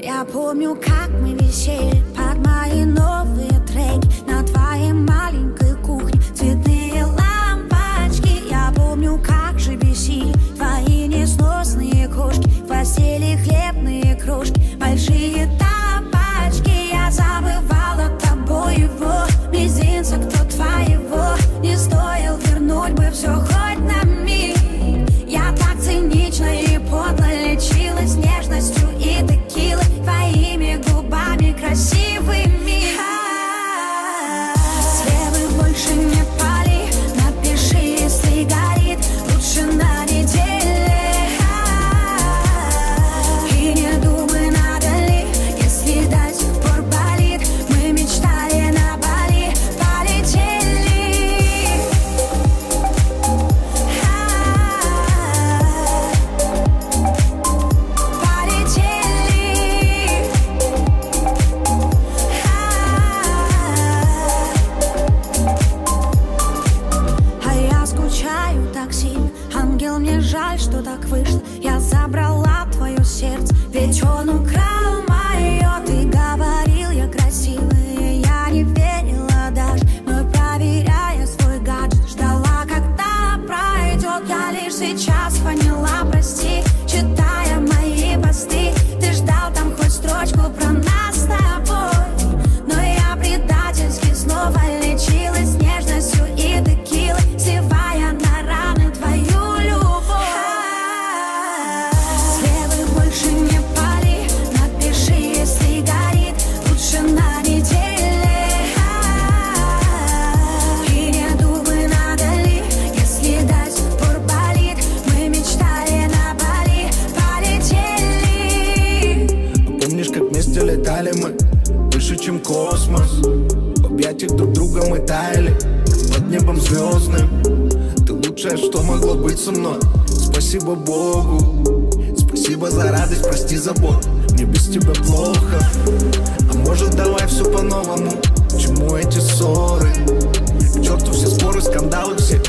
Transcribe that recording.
Я помню, как мы висели под мои жаль, что так вышло. Я забрала твое сердце. Ведь он украл мое Ты говорил, я красивая. Я не верила даже. Но проверяя свой гаджет Ждала, когда пройдет Я лишь сейчас летали мы Выше, чем космос. В объятиях друг друга мы таяли Под небом звездным. Ты лучшее, что могло быть со мной. Спасибо Богу Спасибо за радость, прости за боль. Мне без тебя плохо. А может давай все по-новому? Чему эти ссоры? К черту все споры, скандалы все.